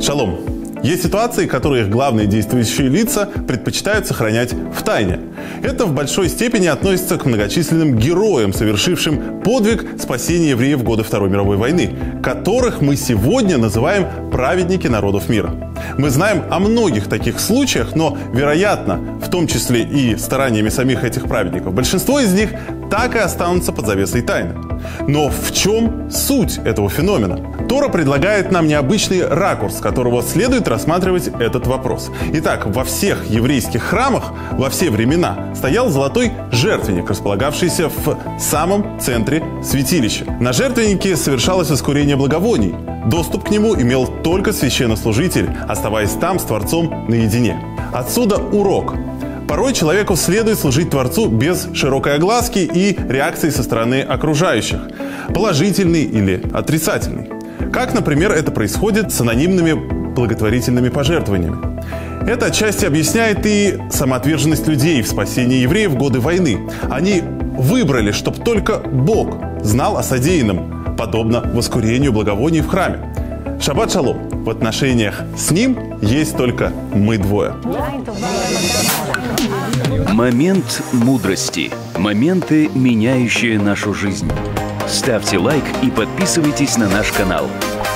Шалом. Есть ситуации, которые их главные действующие лица предпочитают сохранять в тайне. Это в большой степени относится к многочисленным героям, совершившим подвиг спасения евреев в годы Второй мировой войны, которых мы сегодня называем праведники народов мира. Мы знаем о многих таких случаях, но, вероятно, в том числе и стараниями самих этих праведников, большинство из них так и останутся под завесой тайны. Но в чем суть этого феномена? Тора предлагает нам необычный ракурс, с которого следует рассматривать этот вопрос. Итак, во всех еврейских храмах во все времена стоял золотой жертвенник, располагавшийся в самом центре святилища. На жертвеннике совершалось искурение благовоний. Доступ к нему имел только священнослужитель, оставаясь там с Творцом наедине. Отсюда урок. Порой человеку следует служить Творцу без широкой огласки и реакции со стороны окружающих, положительный или отрицательный. Как, например, это происходит с анонимными благотворительными пожертвованиями. Это отчасти объясняет и самоотверженность людей в спасении евреев в годы войны. Они выбрали, чтобы только Бог знал о содеянном, подобно воскурению благовоний в храме. Шаббат шалом. В отношениях с ним есть только мы двое. Момент мудрости. Моменты, меняющие нашу жизнь. Ставьте лайк и подписывайтесь на наш канал –